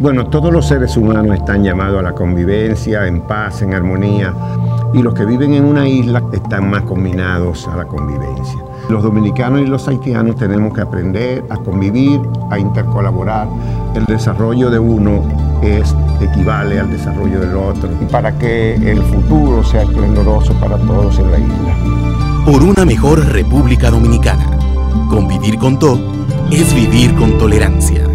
Bueno, todos los seres humanos están llamados a la convivencia, en paz, en armonía, y los que viven en una isla están más combinados a la convivencia. Los dominicanos y los haitianos tenemos que aprender a convivir, a intercolaborar. El desarrollo de uno es, equivale al desarrollo del otro, y para que el futuro sea esplendoroso para todos en la isla. Por una mejor República Dominicana. Convivir con todo es vivir con tolerancia.